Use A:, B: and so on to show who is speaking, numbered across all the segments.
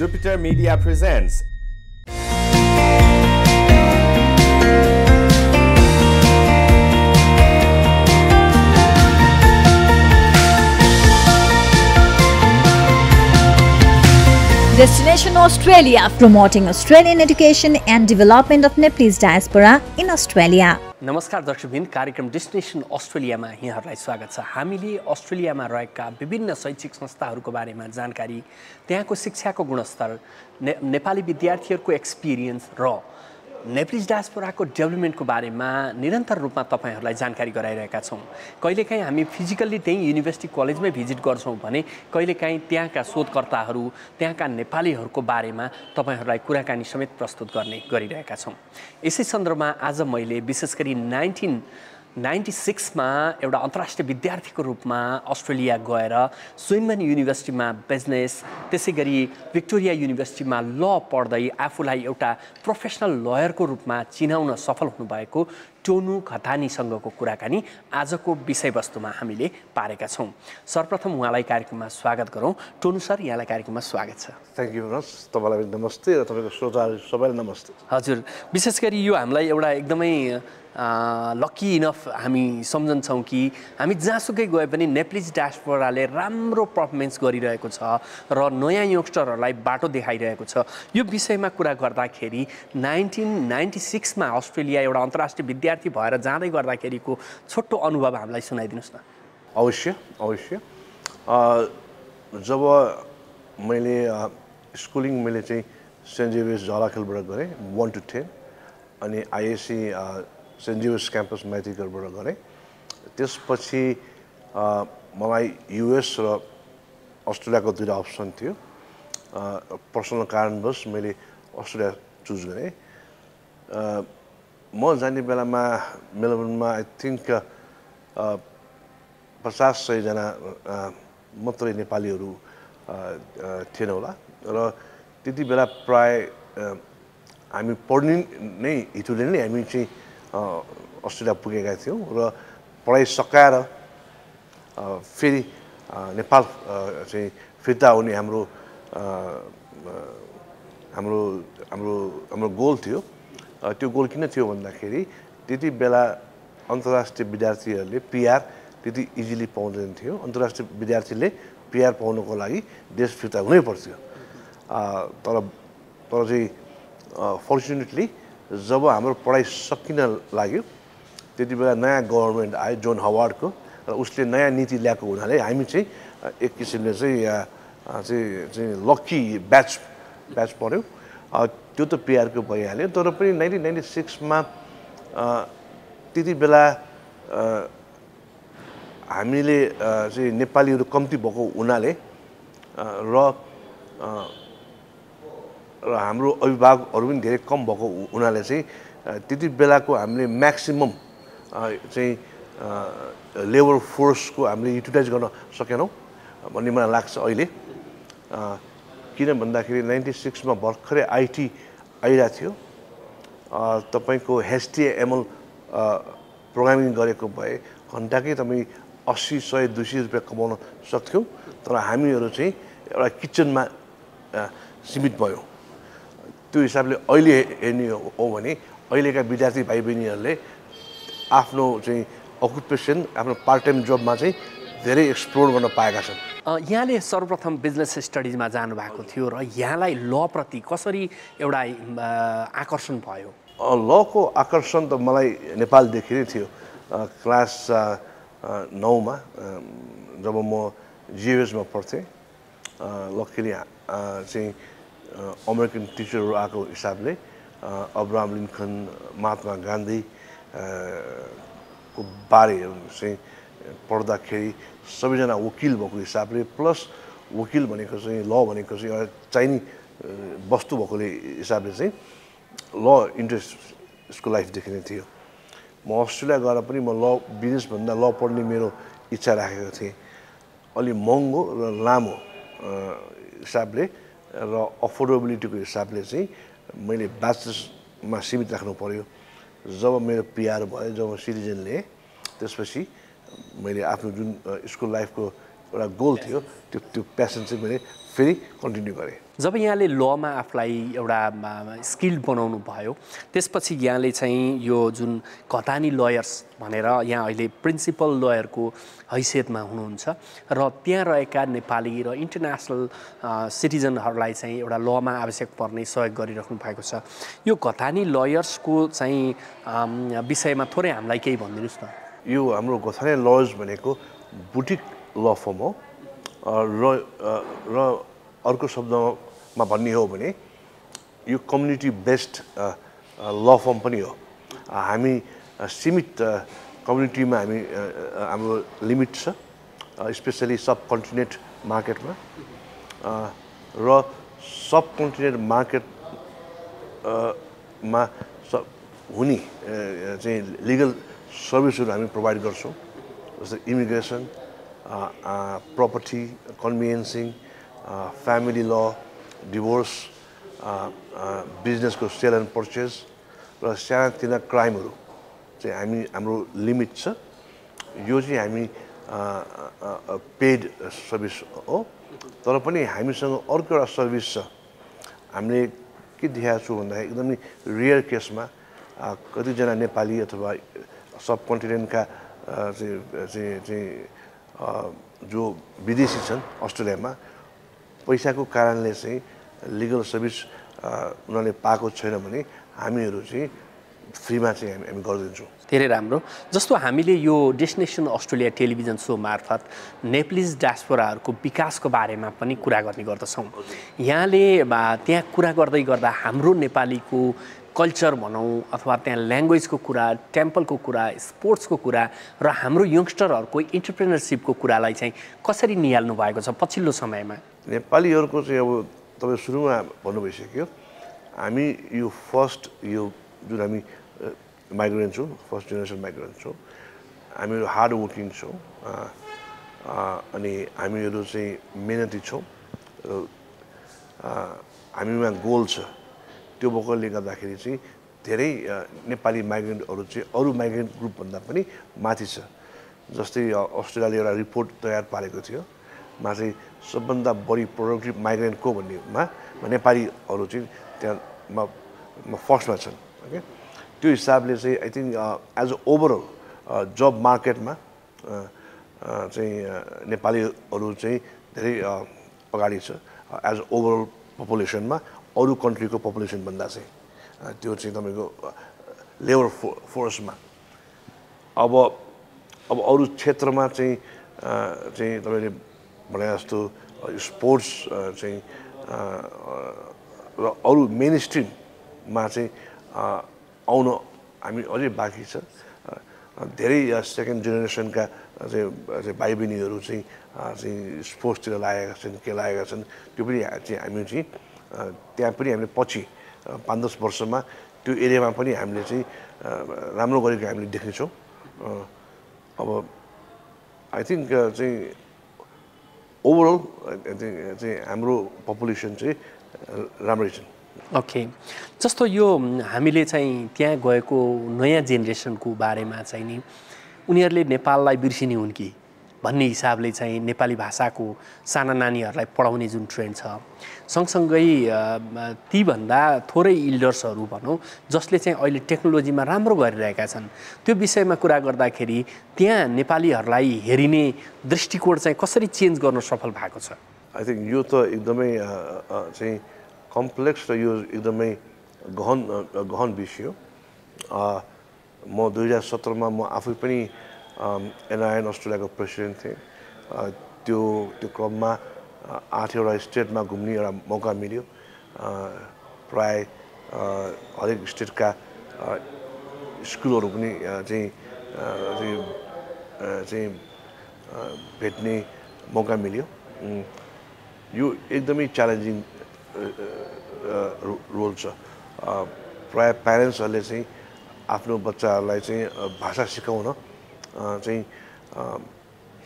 A: Jupiter Media presents
B: Destination Australia, promoting Australian education and development of Nepalese diaspora in Australia.
C: नमस्कार दर्शकबिन कार्यक्रम destination अस्ट्रेलियामा यहाँहरूलाई स्वागत छ। हामीले अस्ट्रेलियामा रहेका विभिन्न शैक्षिक संस्थाहरूको बारेमा जानकारी त्यहाँको शिक्षाको गुणस्तर ने नेपाली विद्यार्थीहरूको एक्सपिरियन्स र नेप्लिज डायस्पोराको डेभलपमेन्टको बारेमा निरन्तर रूपमा तपाईँहरूलाई जानकारी गराइरहेका छौँ। कहिलेकाहीँ हामी फिजिकल्ली त्यहीँ युनिभर्सिटी कलेजमै भिजिट गर्छौँ भने कहिलेकाहीँ त्यहाँका शोधकर्ताहरू त्यहाँका नेपालीहरूको बारेमा तपाईँहरूलाई कुराकानी समेत प्रस्तुत गर्ने गरिरहेका छौँ। यसै सन्दर्भमा आज मैले विशेष गरी नाइन्टिन नाइन्टी सिक्समा एउटा अन्तर्राष्ट्रिय विद्यार्थीको रूपमा अस्ट्रेलिया गएर स्विनमन युनिभर्सिटीमा बिजनेस त्यसै गरी भिक्टोरिया युनिभर्सिटीमा ल पढ्दै आफूलाई एउटा प्रोफेसनल लयरको रूपमा चिनाउन सफल हुनुभएको टोनु घतानीसँगको कुराकानी आजको विषयवस्तुमा हामीले पारेका छौँ। सर्वप्रथम उहाँलाई कार्यक्रममा स्वागत गरौँ। टोनु सर यहाँलाई कार्यक्रममा स्वागत छ।
D: थ्याङ्क यू मनोज तपाईँलाई पनि नमस्ते र तपाईँको श्रोताहरू सबैलाई नमस्ते।
C: हजुर। विशेष गरी यो हामीलाई एउटा एकदमै लक्की इनफ हामी सम्झन्छौँ कि हामी जहाँसुकै गए पनि नेप्लिज ड्यासपोराले राम्रो पर्फर्मेन्स गरिरहेको छ र नयाँ यङ्स्टरहरूलाई बाटो देखाइरहेको छ। यो विषयमा कुरा गर्दाखेरि नाइन्टिन नाइन्टी सिक्समा अस्ट्रेलिया एउटा अन्तर्राष्ट्रिय विद्यार्थी भएर जाँदै गर्दाखेरिको छोटो अनुभव हामीलाई सुनाइदिनुहोस् न।
D: अवश्य अवश्य। जब मैले स्कुलिङ मैले चाहिँ सेन्ट जेभियर्स झलाखेलबाट गरेँ वान टु टेन अनि आइएससी सेन्ट जेभियर्स क्याम्पस म्याथिकलबाट गरेँ। त्यसपछि मलाई युएस र अस्ट्रेलियाको दुईवटा अप्सन थियो। पर्सनल कारणवश मैले अस्ट्रेलिया चुज गरेँ। म जाने बेलामा मेलबर्नमा आई थिङ्क पचास सयजना मात्रै नेपालीहरू थिएन होला र त्यति बेला प्राय हामी पढ्ने नै हेतुले नै हामी चाहिँ अस्ट्रेलिया पुगेका थियौँ र पढाइ सकाएर फेरि नेपाल चाहिँ फिर्ता हुने हाम्रो हाम्रो हाम्रो हाम्रो गोल थियो त्यो गोल किन थियो भन्दाखेरि त्यति बेला अन्तर्राष्ट्रिय विद्यार्थीहरूले पिआर त्यति इजिली पाउँदैन थियो। अन्तर्राष्ट्रिय विद्यार्थीले पिआर पाउनको लागि देश फिर्ता हुनै पर्थ्यो। तर तर चाहिँ फर्चुनेटली जब हाम्रो पढाइ सकिन लाग्यो त्यति बेला नयाँ गभर्मेन्ट आयो जोन हवार्डको र उसले नयाँ नीति ल्याएको हुनाले हामी चाहिँ एक किसिमले चाहिँ चाहिँ चाहिँ लक्की ब्याच ब्याच पऱ्यो अ, त्यो त पिआरको भइहाल्यो। तर पनि नाइन्टिन नाइन्टी सिक्समा त्यति बेला हामीले चाहिँ नेपालीहरू कम्ती भएको हुनाले र र हाम्रो अभिभावकहरू पनि धेरै कम भएको हुनाले चाहिँ त्यति बेलाको हामीले म्याक्सिमम् चाहिँ लेबर फोर्सको हामीले युटिलाइज गर्न सकेनौँ भन्ने मलाई लाग्छ अहिले। किन भन्दाखेरि नाइन्टी सिक्समा भर्खरै आइटी आइरहेको थियो। तपाईँको एचटिएमएल प्रोग्रामिङ गरेको भए घन्टाकै तपाईँ अस्सी सय दुई सय रुपियाँ कमाउन सक्थ्यौँ तर हामीहरू चाहिँ एउटा किचनमा सीमित भयौँ। त्यो हिसाबले अहिले हेर्ने हो भने अहिलेका विद्यार्थी भाइ बहिनीहरूले आफ्नो चाहिँ अकुपेसन आफ्नो पार्ट टाइम जबमा चाहिँ धेरै एक्सप्लोर गर्न पाएका छन्।
C: यहाँले सर्वप्रथम बिजनेस स्टडिजमा जानुभएको थियो र यहाँलाई लप्रति कसरी एउटा आकर्षण भयो?
D: लको आकर्षण त मलाई नेपालदेखि नै थियो। क्लास नौमा जब म जिएसमा पढ्थेँ लक्कीले चाहिँ अमेरिकन टिचरहरू आएको हिसाबले अब्राहम लिङ्कन महात्मा गान्धी को बारे चाहिँ पढ्दाखेरि सबैजना वकिल भएको हिसाबले प्लस वकिल भनेको चाहिँ ल भनेको चाहिँ एउटा चाहिने वस्तु भएकोले हिसाबले चाहिँ ल इन्ट्रेस्ट यसको लाइफदेखि नै थियो। म अस्ट्रेलिया गएर पनि म ल विदेशभन्दा ल पढ्ने मेरो इच्छा राखेको थिएँ। अलि महँगो र लामो हिसाबले र अफोर्डेबिलिटीको हिसाबले चाहिँ मैले ब्याचलर्समा सीमित राख्नु पऱ्यो जब मेरो पिआर भयो जब सिटिजन त्यसपछि मैले आफ्नो जुन स्कुल लाइफको एउटा गोल थियो त्यो त्यो प्यासन चाहिँ मैले फेरि कन्टिन्यू गरेँ।
C: जब यहाँले लमा आफूलाई एउटा स्किल्ड बनाउनु भयो त्यसपछि यहाँले चाहिँ यो जुन कतानी लयर्स भनेर यहाँ अहिले प्रिन्सिपल लयरको हैसियतमा हुनुहुन्छ र त्यहाँ रहेका नेपाली र इन्टरनेसनल सिटिजनहरूलाई चाहिँ एउटा लमा आवश्यक पर्ने सहयोग गरिराख्नु भएको छ। यो कतानी लयर्सको चाहिँ विषयमा थोरै हामीलाई केही भनिदिनुहोस् न।
D: यो हाम्रो गथाने लज भनेको बुटिक ल फर्म हो। र र अर्को शब्दमा भन्ने हो भने यो कम्युनिटी बेस्ड ल फर्म पनि हो। हामी सीमित कम्युनिटीमा हामी हाम्रो लिमिट छ स्पेसली सब कन्टिनेन्ट मार्केटमा र सब कन्टिनेन्ट मार्केट मा हुने चाहिँ लिगल सर्भिसहरू हामी प्रोभाइड गर्छौँ जस्तै immigration property conveyancing family law divorce बिजनेसको सेल एन्ड पर्चेस र सानातिना क्राइमहरू चाहिँ हामी हाम्रो लिमिट छ यो चाहिँ हामी पेड सर्भिस हो तर पनि हामीसँग अर्को एउटा सर्भिस छ। हामीले के देखाएको छु भन्दाखेरि एकदमै रियर केसमा अ, कतिजना नेपाली अथवा सब कन्टिनेन्टका चाहिँ चाहिँ जो विदेशी छन् अस्ट्रेलियामा पैसाको कारणले चाहिँ लिगल सर्भिस उनीहरूले पाएको छैन भने हामीहरू चाहिँ फ्रीमा चाहिँ हामी हामी गरिदिन्छौँ।
C: धेरै राम्रो। जस्तो हामीले यो डेस्टिनेसन अस्ट्रेलिया टेलिभिजन सो मार्फत नेप्लिज डास्पोराहरूको विकासको बारेमा पनि कुरा गर्ने गर्दछौँ। यहाँले त्यहाँ कुरा गर्दै गर्दा हाम्रो नेपालीको कल्चर भनौँ अथवा त्यहाँ ल्याङ्ग्वेजको कुरा टेम्पलको कुरा स्पोर्ट्सको कुरा र हाम्रो यङ्स्टरहरूको इन्टरप्रेनरसिपको कुरालाई चाहिँ कसरी निहाल्नु भएको छ पछिल्लो समयमा?
D: नेपालीहरूको चाहिँ अब तपाईँ सुरुमा भन्नु भइसक्यो हामी यो फर्स्ट यो जुन हामी माइग्रेन्ट छौँ फर्स्ट जेनेरेसन माइग्रेन्ट छौँ हामीहरू हार्ड वर्किङ छौँ अनि हामीहरू चाहिँ मेहनती छौँ हामीमा गोल छ। त्यो भएकोले गर्दाखेरि चाहिँ धेरै नेपाली माइग्रेन्टहरू चाहिँ अरू माइग्रेन्ट ग्रुपभन्दा पनि माथि छ। जस्तै अस्ट्रेलियाले एउटा रिपोर्ट तयार पारेको थियो। मा चाहिँ सबभन्दा बढी प्रोडक्टिभ माइग्रेन्ट को भन्नेमा नेपालीहरू चाहिँ त्यहाँ फर्स्टमा छन् ओके? त्यो हिसाबले चाहिँ I think as a overall जब मार्केटमा चाहिँ नेपालीहरू चाहिँ धेरै अगाडि छ एज अ ओभरअल पपुलेसनमा अरू कन्ट्रीको पपुलेसनभन्दा चाहिँ त्यो चाहिँ तपाईँको लेबर फो फोर्समा अब अब अरू क्षेत्रमा चाहिँ चाहिँ तपाईँले भने जस्तो स्पोर्ट्स चाहिँ र अरू मेन स्ट्रिममा चाहिँ आउन हामी अझै बाँकी छ। धेरै सेकेन्ड जेनेरेसनका चाहिँ भाइ बहिनीहरू चाहिँ चाहिँ स्पोर्ट्सतिर लागेका छन् के लागेका छन् त्यो पनि चाहिँ हामी चाहिँ त्यहाँ पनि हामीले पछि पाँच दस वर्षमा त्यो एरियामा पनि हामीले चाहिँ राम्रो गरेको हामीले देख्नेछौँ। अब आई थिङ्क चाहिँ ओभरअल चाहिँ हाम्रो पपुलेसन चाहिँ राम्रै छन्।
C: ओके जस्तो यो हामीले चाहिँ त्यहाँ गएको नयाँ जेनेरेसनको बारेमा चाहिँ नि उनीहरूले नेपाललाई बिर्सिने हुन् कि? भन्ने हिसाबले चाहिँ नेपाली भाषाको साना नानीहरूलाई पढाउने जुन ट्रेन्ड छ सँगसँगै तीभन्दा थोरै इल्डर्सहरू भनौँ जसले चाहिँ अहिले टेक्नोलोजीमा राम्रो गरिरहेका छन् त्यो विषयमा कुरा गर्दाखेरि त्यहाँ नेपालीहरूलाई हेरिने दृष्टिकोण चाहिँ कसरी चेन्ज गर्न सफल भएको छ?
D: आई थिङ्क यो त एकदमै चाहिँ कम्प्लेक्स र यो एकदमै गहन गहन विषय हो। म दुई हजार सत्रमा म आफै पनि एनआइएन अस्ट्रेलियाको प्रेसिडेन्ट थिएँ। त्यो त्यो क्रममा आठवटा स्टेटमा घुम्ने एउटा मौका मिल्यो। प्राय हरेक स्टेटका स्कुलहरू पनि चाहिँ चाहिँ भेट्ने मौका मिल्यो। यो एकदमै च्यालेन्जिङ रोल छ प्राय प्यारेन्ट्सहरूले चाहिँ आफ्नो बच्चाहरूलाई चाहिँ भाषा सिकाउन चाहिँ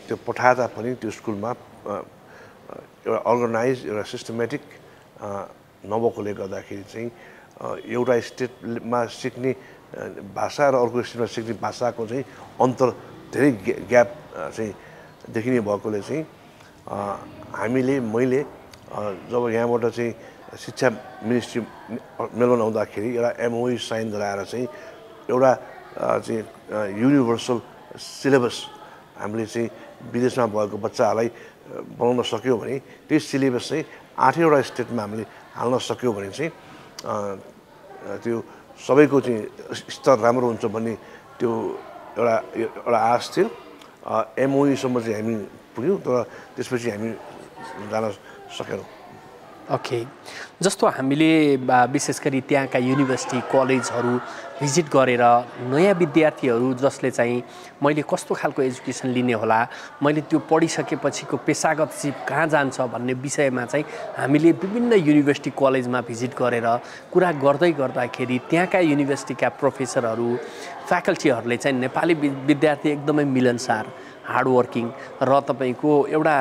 D: त्यो पठाए तापनि त्यो स्कुलमा एउटा अर्गनाइज एउटा सिस्टमेटिक नभएकोले गर्दाखेरि चाहिँ एउटा स्टेटमा सिक्ने भाषा र अर्को स्टेटमा सिक्ने भाषाको चाहिँ अन्तर धेरै ग्या- ग्याप चाहिँ देखिने भएकोले चाहिँ हामीले मैले जब यहाँबाट चाहिँ शिक्षा मिनिस्ट्री मेलबर्न आउँदाखेरि एउटा एमओई साइन गराएर चाहिँ एउटा चाहिँ युनिभर्सल सिलेबस हामीले चाहिँ विदेशमा भएको बच्चाहरूलाई बनाउन सक्यौँ भने त्यही सिलेबस चाहिँ आठैवटा स्टेटमा हामीले हाल्न सक्यौँ भने चाहिँ त्यो सबैको चाहिँ स्तर राम्रो हुन्छ भन्ने त्यो एउटा एउटा आश थियो। एमओईसम्म चाहिँ हामी पुग्यौँ तर त्यसपछि हामी जान सकेनौँ
C: ओके जस्तो हामीले विशेष गरी त्यहाँका युनिभर्सिटी कलेजहरू भिजिट गरेर नयाँ विद्यार्थीहरू जसले चाहिँ मैले कस्तो खालको एजुकेसन लिने होला मैले त्यो पढिसकेपछिको पेसागत सिप कहाँ जान्छ भन्ने विषयमा चाहिँ हामीले विभिन्न युनिभर्सिटी कलेजमा भिजिट गरेर कुरा गर्दै गर्दाखेरि त्यहाँका युनिभर्सिटीका प्रोफेसरहरू फ्याकल्टीहरूले चाहिँ नेपाली विद्यार्थी एकदमै मिलनसार हार्डवर्किङ र तपाईँको एउटा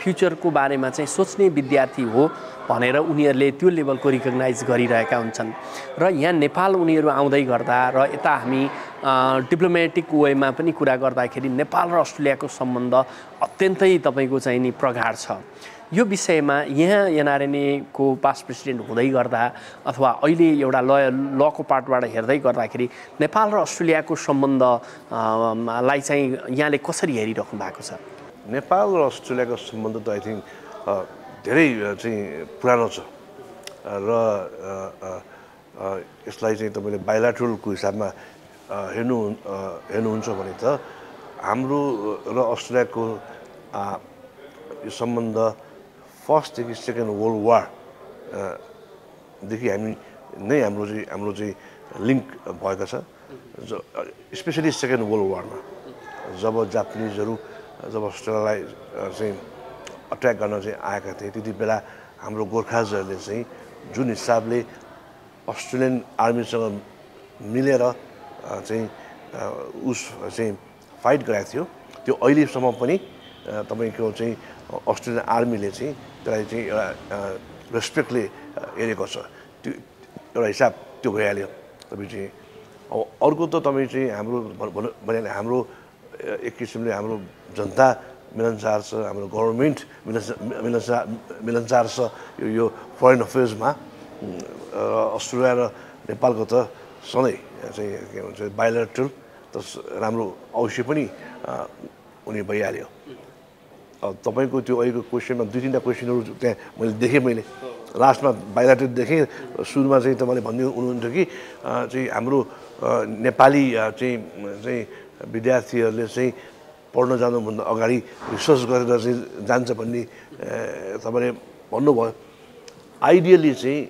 C: फ्युचरको बारेमा चाहिँ सोच्ने विद्यार्थी हो भनेर उनीहरूले त्यो लेभलको रिकगनाइज गरिरहेका हुन्छन्। र यहाँ नेपाल उनीहरू आउँदै गर्दा र यता हामी डिप्लोमेटिक वेमा पनि कुरा गर्दाखेरि नेपाल र अस्ट्रेलियाको सम्बन्ध अत्यन्तै तपाईँको चाहिँ नि प्रगाढ छ। यो विषयमा यहाँ एनआरएनएको पास्ट प्रेसिडेन्ट हुँदै गर्दा अथवा अहिले एउटा ल लको पार्टबाट हेर्दै गर्दाखेरि नेपाल र अस्ट्रेलियाको सम्बन्ध अम, लाई चाहिँ यहाँले कसरी हेरिराख्नु भएको छ?
D: नेपाल र अस्ट्रेलियाको सम्बन्ध त आई थिङ्क धेरै चाहिँ पुरानो छ। र यसलाई चाहिँ तपाईँले बाइलाट्रलको हिसाबमा हेर्नु हेर्नुहुन्छ भने त हाम्रो र अस्ट्रेलियाको यो सम्बन्ध फर्स्टदेखि सेकेन्ड वर्ल्ड वार देखि हामी नै हाम्रो चाहिँ हाम्रो चाहिँ लिङ्क भएको छ। स्पेसली सेकेन्ड वर्ल्ड वारमा जब जापानिजहरू जब अस्ट्रेलियालाई चाहिँ अट्याक गर्न चाहिँ आएका थिए त्यति बेला हाम्रो गोर्खाजहरूले चाहिँ जुन हिसाबले अस्ट्रेलियन आर्मीसँग मिलेर चाहिँ उस चाहिँ फाइट गराएको थियो त्यो अहिलेसम्म पनि तपाईँको चाहिँ अस्ट्रेलियन आर्मीले चाहिँ त्यसलाई चाहिँ एउटा रेस्पेक्टले हेरेको छ। त्यो एउटा हिसाब त्यो भइहाल्यो। तपाईँ चाहिँ अब अर्को त तपाईँ चाहिँ हाम्रो भन- भन- भने हाम्रो एक किसिमले हाम्रो जनता मिलनसार छ हाम्रो गभर्मेन्ट मिलनसार मिलनसार मिलनसार छ। यो यो फरेन अफेयर्समा र अस्ट्रेलिया र नेपालको त सधैँ चाहिँ के भन्छ बायोलेट्रल त राम्रो अवश्य पनि हुने भइहाल्यो। तपाईँको त्यो अहिलेको क्वेसनमा दुई तिनवटा क्वेसनहरू त्यहाँ मैले देखेँ मैले। लास्टमा बाहिर देखेँ सुरुमा चाहिँ तपाईँले भन्दै हुनुहुन्थ्यो कि चाहिँ हाम्रो नेपाली चाहिँ चाहिँ विद्यार्थीहरूले चाहिँ पढ्न जानुभन्दा अगाडि रिसर्च गरेर चाहिँ जान्छ भन्ने तपाईँले भन्नुभयो। आइडियली चाहिँ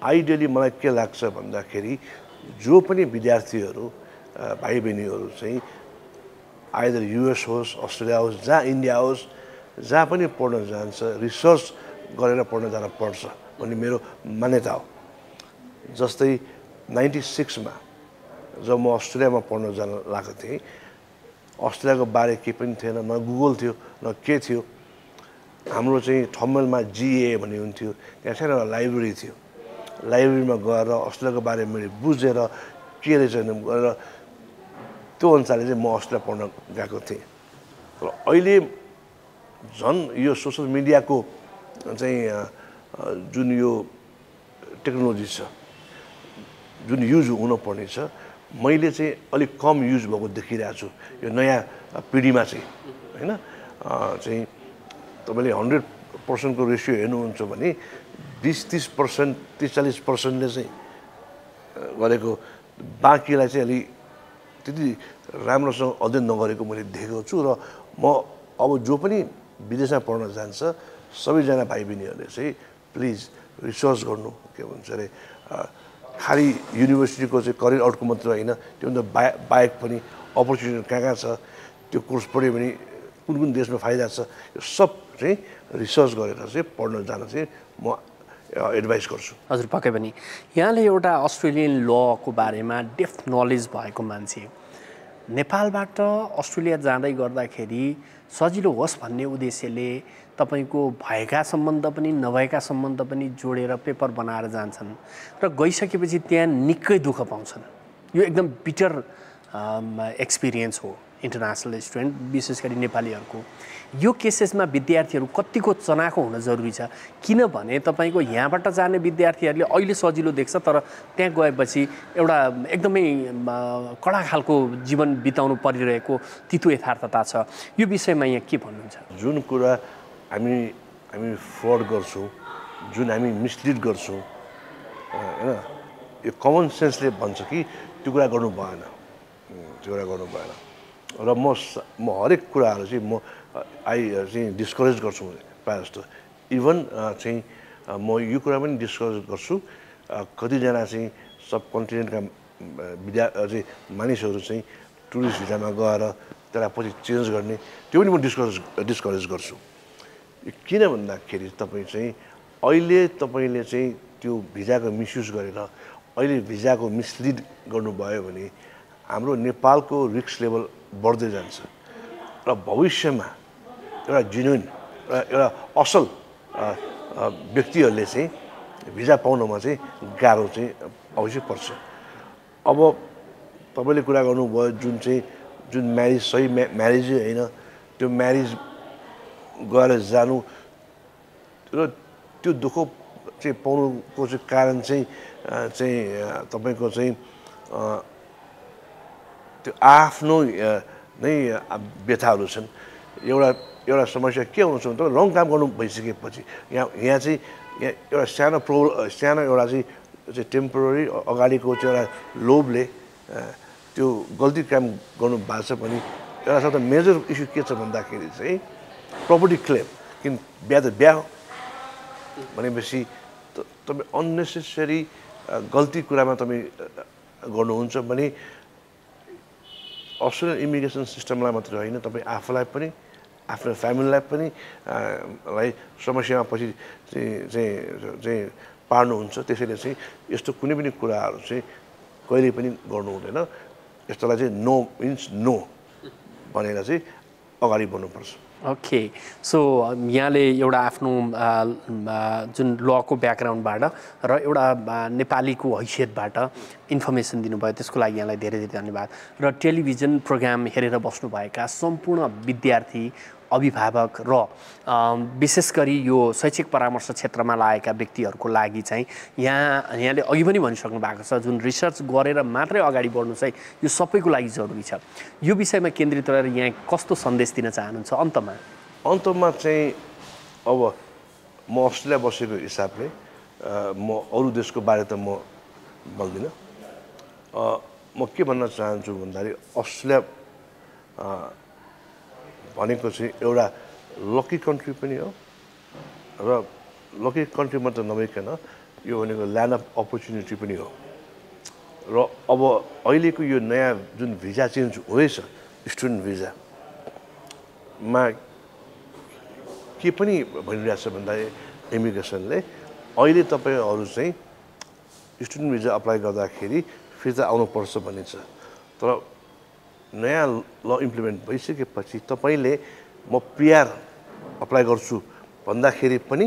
D: आइडियली मलाई के लाग्छ भन्दाखेरि जो पनि विद्यार्थीहरू भाइ बहिनीहरू चाहिँ आइदर युएस होस् अस्ट्रेलिया होस् जहाँ इन्डिया होस् जहाँ पनि पढ्न जान्छ रिसर्च गरेर पढ्न जान पर्छ भन्ने मेरो मान्यता हो। जस्तै नाइन्टी सिक्समा जब म अस्ट्रेलियामा पढ्न जान लागेको थिएँ अस्ट्रेलियाको बारे केही पनि थिएन न गुगल थियो न के थियो। हाम्रो चाहिँ ठम्मेलमा जिए भन्ने हुन्थ्यो त्यहाँ सानो एउटा लाइब्रेरी थियो लाइब्रेरीमा गएर अस्ट्रेलियाको बारे मैले बुझेर के रहेछ गरेर त्यो अनुसारले चाहिँ म अस्ट्रेलिया पढ्न गएको थिएँ। तर अहिले झन् यो सोसियल मिडियाको चाहिँ जुन यो टेक्नोलोजी छ जुन युज हुनुपर्ने छ मैले चाहिँ अलिक कम युज भएको देखिरहेको छु। यो नयाँ पिँढीमा चाहिँ होइन? चाहिँ तपाईँले हन्ड्रेड पर्सेन्टको रेसियो हेर्नुहुन्छ भने बिस तिस पर्सेन्ट तिस चालिस पर्सेन्टले चाहिँ गरेको बाँकीलाई चाहिँ अलि त्यति राम्रोसँग अध्ययन नगरेको मैले देखेको छु र म अब जो पनि विदेशमा पढ्न जान्छ सबैजना भाइ बहिनीहरूले चाहिँ प्लिज रिसर्च गर्नु के भन्छ अरे खालि युनिभर्सिटीको चाहिँ करियर आउटको मात्र होइन त्योभन्दा बाहे बाहेक पनि अपर्च्युनिटी कहाँ कहाँ छ त्यो कोर्स पढ्यो भने कुन कुन देशमा फाइदा छ यो सब चाहिँ रिसर्च गरेर चाहिँ पढ्न जान चाहिँ म एडभाइस गर्छु।
C: हजुर पक्कै पनि। यहाँले एउटा अस्ट्रेलियन लको बारेमा डेफ्थ नलेज भएको मान्छे। नेपालबाट अस्ट्रेलिया जाँदै गर्दाखेरि सजिलो होस् भन्ने उद्देश्यले तपाईँको भएका सम्बन्ध पनि नभएका सम्बन्ध पनि जोडेर पेपर बनाएर जान्छन् र गइसकेपछि त्यहाँ निकै दुःख पाउँछन्। यो एकदम बिटर एक्सपिरियन्स हो। इन्टरनेसनल स्टुडेन्ट विशेष गरी नेपालीहरूको। यो केसेसमा विद्यार्थीहरू कतिको चनाखो हुन जरुरी छ? किनभने तपाईँको यहाँबाट जाने विद्यार्थीहरूले अहिले सजिलो देख्छ तर त्यहाँ गएपछि एउटा एकदमै कडा खालको जीवन बिताउनु परिरहेको तितो यथार्थता छ। यो विषयमा यहाँ के भन्नुहुन्छ?
D: जुन कुरा हामी हामी फ्रड गर्छौँ जुन हामी मिसलिड गर्छौँ होइन यो कमन सेन्सले भन्छ कि त्यो कुरा गर्नु भएन। त्यो कुरा गर्नु भएन। र म म हरेक कुराहरू चाहिँ म आई चाहिँ डिस्करेज गर्छु प्रायः जस्तो इभन चाहिँ म यो कुरा पनि डिस्करेज गर्छु। कतिजना चाहिँ सब कन्टिनेन्टका विद्या चाहिँ मानिसहरू चाहिँ टुरिस्ट भिजामा गएर त्यसलाई पछि चेन्ज गर्ने त्यो पनि म डिस्करेज डिस्करेज गर्छु। किन भन्दाखेरि तपाईँ चाहिँ अहिले तपाईँले चाहिँ त्यो भिजाको मिसयुज गरेर अहिले भिजाको मिसलिड गर्नुभयो भने हाम्रो नेपालको रिस्क लेभल बढ्दै जान्छ र भविष्यमा एउटा जेन्युन एउटा असल व्यक्तिहरूले चाहिँ भिजा पाउनमा चाहिँ गाह्रो चाहिँ अवश्य पर्छ अब तपाईँले कुरा गर्नुभयो जुन चाहिँ जुन म्यारिज सही म्या म्यारिजै होइन त्यो म्यारिज गएर जानु र त्यो दुःख चाहिँ पाउनुको चाहिँ कारण चाहिँ चाहिँ तपाईँको चाहिँ त्यो आफ्नो नै व्यथाहरू छन्। एउटा एउटा समस्या के भने तपाईँ रङ काम गर्नु भइसकेपछि यहाँ यहाँ चाहिँ यहाँ एउटा सानो प्रो सानो एउटा चाहिँ टेम्पोररी अगाडिको चाहिँ एउटा लोभले त्यो गल्ती काम गर्नु भएको छ भने एउटा सबभन्दा मेजर इस्यु के छ भन्दाखेरि चाहिँ प्रपर्टी क्लेम किन बिहा त बिहा हो। भनेपछि त- तपाईँ अन्नेसेसरी गल्ती कुरामा तपाईँ गर्नुहुन्छ भने अस्ट्रेलियन इमिग्रेसन सिस्टमलाई मात्रै होइन तपाईँ आफूलाई पनि आफ्नो फ्यामिलीलाई पनि लाई समस्यामा पछि चाहिँ चाहिँ पार्नुहुन्छ। त्यसैले चाहिँ यस्तो कुनै पनि कुराहरू चाहिँ कहिले पनि गर्नु हुँदैन। यस्तोलाई चाहिँ नो मिन्स नो भनेर चाहिँ अगाडि बढ्नुपर्छ।
C: ओके सो यहाँले एउटा आफ्नो जुन लको ब्याकग्राउन्डबाट र एउटा नेपालीको हैसियतबाट इन्फर्मेसन दिनुभयो त्यसको लागि यहाँलाई धेरै धेरै धन्यवाद। र टेलिभिजन प्रोग्राम हेरेर बस्नुभएका सम्पूर्ण विद्यार्थी अभिभावक र विशेष गरी यो शैक्षिक परामर्श क्षेत्रमा लागेका व्यक्तिहरूको लागि चाहिँ यहाँ यहाँले अघि पनि भनिसक्नु भएको छ जुन रिसर्च गरेर मात्रै अगाडि बढ्नु चाहिँ यो सबैको लागि जरुरी छ। यो विषयमा केन्द्रित रहेर यहाँ कस्तो सन्देश दिन चाहनुहुन्छ? अन्तमा।
D: अन्तमा चाहिँ अब म अस्ट्रेलिया बसेको हिसाबले म अरू देशको बारे त म बोल्दिनँ म के भन्न चाहन्छु भन्दाखेरि अस्ट्रेलिया भनेको चाहिँ एउटा लकी कन्ट्री पनि हो। र लकी कन्ट्री मात्र नभइकन यो भनेको ल्यान्ड अफ अपर्च्युनिटी पनि हो। र अब अहिलेको यो नयाँ जुन भिजा चेन्ज हुँदैछ स्टुडेन्ट भिजामा के पनि भनिरहेछ भन्दाखेरि इमिग्रेसनले अहिले तपाईँहरू चाहिँ स्टुडेन्ट भिजा अप्लाई गर्दाखेरि फिर्ता आउनुपर्छ भन्ने छ तर नयाँ ल इम्प्लिमेन्ट भइसकेपछि तपाईँले म पिआर अप्लाई गर्छु। भन्दाखेरि पनि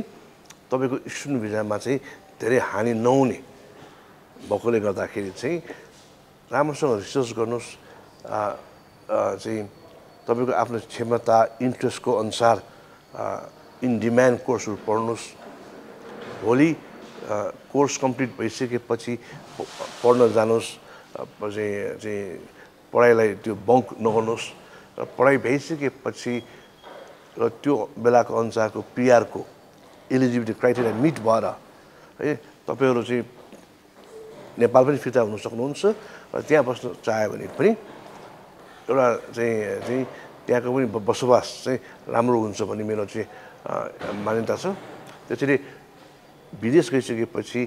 D: तपाईँको स्टुडेन्ट भिजामा चाहिँ धेरै हानि नहुने भएकोले गर्दाखेरि चाहिँ राम्रोसँग रिसर्च गर्नुहोस्। चाहिँ तपाईँको आफ्नो क्षमता इन्ट्रेस्टको अनुसार इन डिमान्ड कोर्सहरू पढ्नुहोस्। भोलि कोर्स कम्प्लिट भइसकेपछि पढ्न जानुहोस्। चाहिँ चाहिँ पढाइलाई त्यो बङ्क नगर्नुहोस् र पढाइ भइसकेपछि र त्यो बेलाको अनुसारको पिआरको एलिजिबिलिटी क्राइटेरिया मिट भएर है तपाईँहरू चाहिँ नेपाल पनि फिर्ता हुन सक्नुहुन्छ र त्यहाँ बस्न चाह्यो भने पनि एउटा चाहिँ चाहिँ त्यहाँको पनि बसोबास चाहिँ राम्रो हुन्छ भन्ने मेरो चाहिँ मान्यता छ। त्यसैले विदेश गइसकेपछि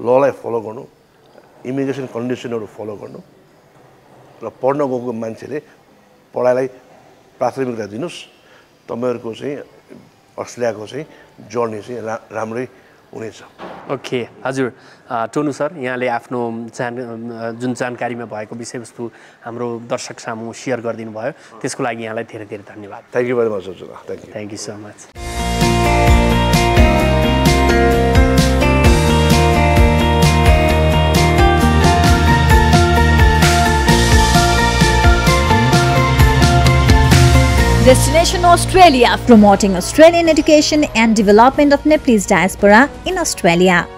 D: ललाई फलो गर्नु इमिग्रेसन कन्डिसनहरू फलो गर्नु र पढ्न गएको मान्छेले पढाइलाई प्राथमिकता दिनुहोस्। तपाईँहरूको चाहिँ अस्ट्रेलियाको चाहिँ जर्नी चाहिँ रा राम्रै हुनेछ।
C: ओके हजुर। टोनु सर यहाँले आफ्नो जान जुन जानकारीमा भएको विषयवस्तु हाम्रो दर्शक सामु सेयर गरिदिनु भयो त्यसको लागि यहाँलाई धेरै धेरै धन्यवाद।
D: थ्याङ्क यू भेरी मच हजुर। Thank you
C: thank you so much
B: Destination Australia, promoting Australian education and development of Nepalese diaspora in Australia.